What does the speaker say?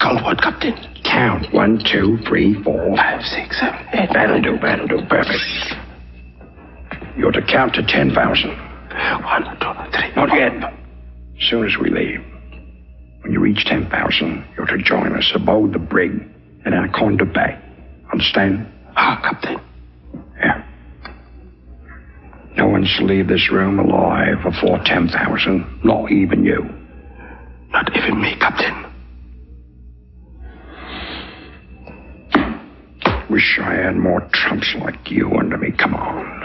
Call what, Captain? Count one, two, three, four. Five, six, seven, eight. That'll do, that'll do, perfect. You're to count to 10,000. One, two, three. Not yet. As soon as we leave. When you reach 10,000, you're to join us aboard the brig and in Anaconda Bay. Understand? Ah, Captain. Yeah. No one's to leave this room alive before 10,000. Not even you. Not even me, Captain. Wish I had more trumps like you under me. Come on.